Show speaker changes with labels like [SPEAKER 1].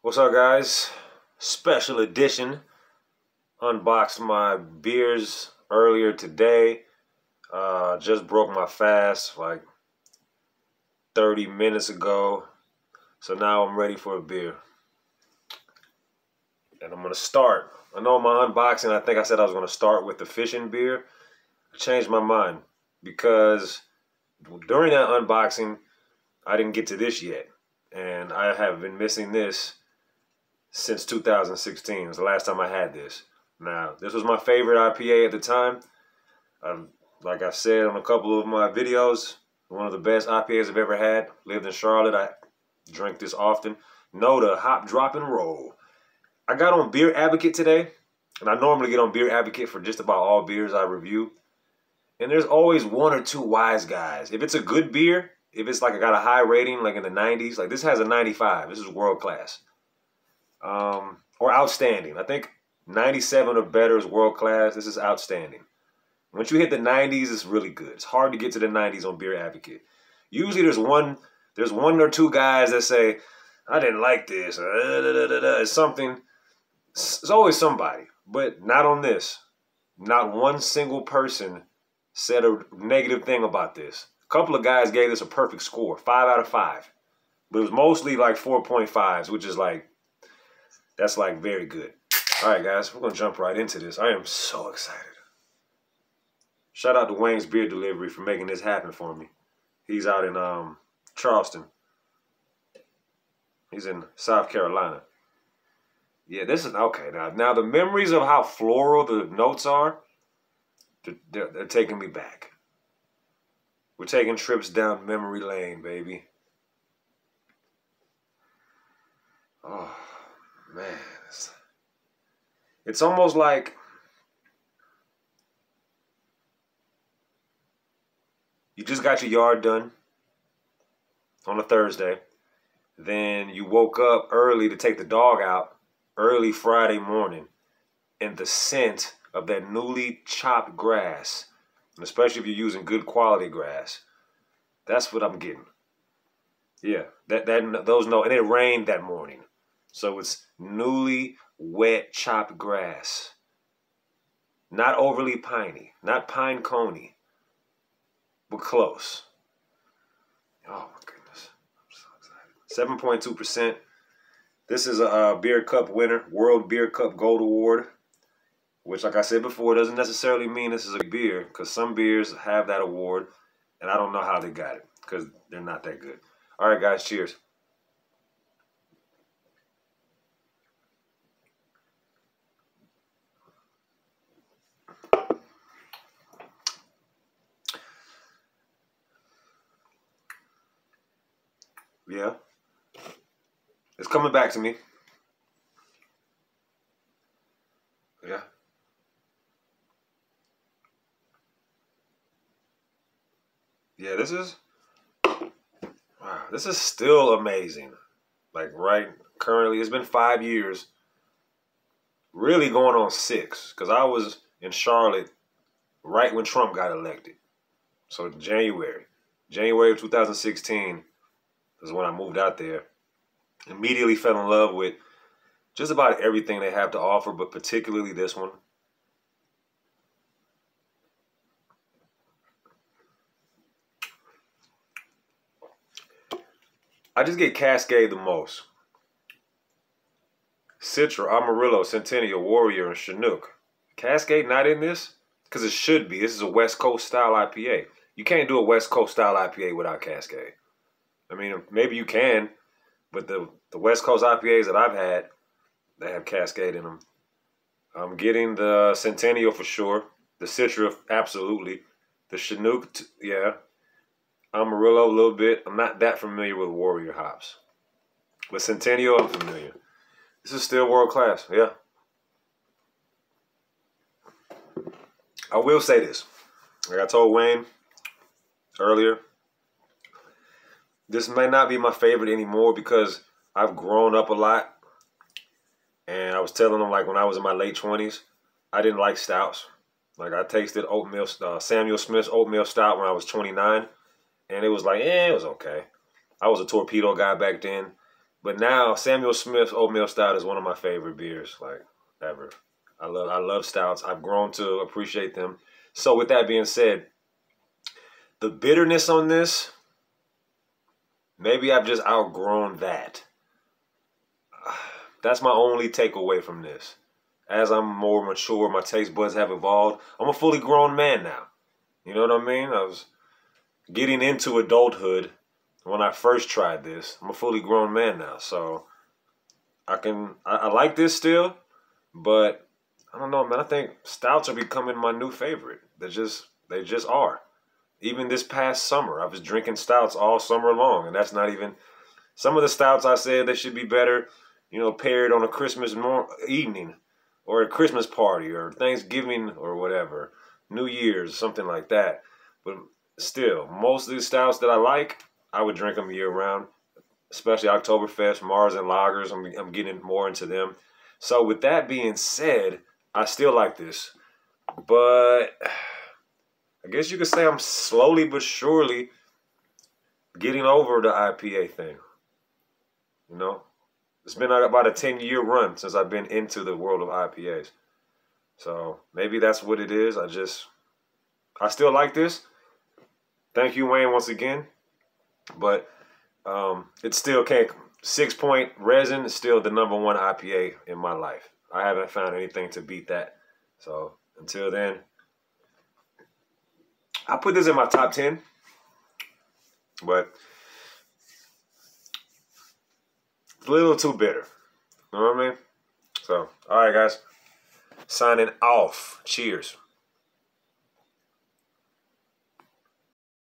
[SPEAKER 1] What's up, guys? Special edition. Unboxed my beers earlier today. Uh, just broke my fast like 30 minutes ago. So now I'm ready for a beer. And I'm going to start. I know my unboxing, I think I said I was going to start with the fishing beer. I changed my mind because during that unboxing, I didn't get to this yet. And I have been missing this since 2016. It was the last time I had this. Now, this was my favorite IPA at the time. Like I said on a couple of my videos, one of the best IPAs I've ever had. Lived in Charlotte. I drink this often. The hop, drop, and roll. I got on Beer Advocate today, and I normally get on Beer Advocate for just about all beers I review. And there's always one or two wise guys. If it's a good beer, if it's like I got a high rating, like in the 90s, like this has a 95. This is world class um, or outstanding. I think 97 or better is world class. This is outstanding. Once you hit the 90s, it's really good. It's hard to get to the 90s on Beer Advocate. Usually there's one there's one or two guys that say, I didn't like this. Or, it's something. It's always somebody, but not on this. Not one single person said a negative thing about this. A couple of guys gave this a perfect score, five out of five. But it was mostly like 4.5s, which is like that's like very good. All right, guys, we're going to jump right into this. I am so excited. Shout out to Wayne's Beer Delivery for making this happen for me. He's out in um, Charleston. He's in South Carolina. Yeah, this is okay. Now, now the memories of how floral the notes are, they're, they're taking me back. We're taking trips down memory lane, baby. Oh man, it's, it's almost like you just got your yard done on a Thursday. Then you woke up early to take the dog out early Friday morning, and the scent of that newly chopped grass, and especially if you're using good quality grass, that's what I'm getting. Yeah, that that those no, and it rained that morning. So it's newly wet chopped grass. Not overly piney, not pine coney, but close. Oh my goodness. I'm so excited. 7.2%. This is a, beer cup winner, World Beer Cup Gold Award, which, like I said before, doesn't necessarily mean this is a beer because some beers have that award, and I don't know how they got it because they're not that good. All right, guys, cheers. Yeah. It's coming back to me. Yeah. Yeah, this is wow, this is still amazing. Like right currently it's been 5 years. Really going on 6 cuz I was in Charlotte right when Trump got elected. So January, January of 2016 is when I moved out there. Immediately fell in love with just about everything they have to offer, but particularly this one. I just get Cascade the most. Citra, Amarillo, Centennial, Warrior, and Chinook. Cascade not in this? Because it should be. This is a West Coast style IPA. You can't do a West Coast style IPA without Cascade. I mean, maybe you can, but the the West Coast IPAs that I've had, they have Cascade in them. I'm getting the Centennial for sure. The Citra, absolutely. The Chinook, yeah. Amarillo, a little bit. I'm not that familiar with Warrior hops. But Centennial, I'm familiar. This is still world class, yeah. I will say this. Like I told Wayne earlier, this may not be my favorite anymore because I've grown up a lot. And I was telling them, like, when I was in my late 20s, I didn't like stouts. Like, I tasted oatmeal, uh, Samuel Smith's oatmeal stout when I was 29. And it was like, eh, it was okay. I was a torpedo guy back then. But now Samuel Smith's oatmeal stout is one of my favorite beers, like ever. I love I love stouts. I've grown to appreciate them. So with that being said, the bitterness on this, maybe I've just outgrown that. That's my only takeaway from this. As I'm more mature, my taste buds have evolved. I'm a fully grown man now. You know what I mean? I was getting into adulthood when I first tried this. I'm a fully grown man now, so I can I, I like this still, but I don't know, man. I think stouts are becoming my new favorite. They just they just are. Even this past summer, I was drinking stouts all summer long, and that's not even some of the stouts I said they should be better, you know, paired on a Christmas mor- evening or a Christmas party or Thanksgiving or whatever, New Year's, something like that. But still, most of these stouts that I like, I would drink them year round, especially Oktoberfest, Märzen lagers. I'm, I'm getting more into them. So with that being said, I still like this, but I guess you could say I'm slowly but surely getting over the IPA thing. You know, it's been about a 10 year run since I've been into the world of IPAs. So maybe that's what it is. I just, I still like this. Thank you, Wayne, once again. But um, it still can't, Sixpoint Resin is still the number one IPA in my life. I haven't found anything to beat that. So until then, I put this in my top 10. But a little too bitter. You know what I mean? So, all right, guys. Signing off. Cheers.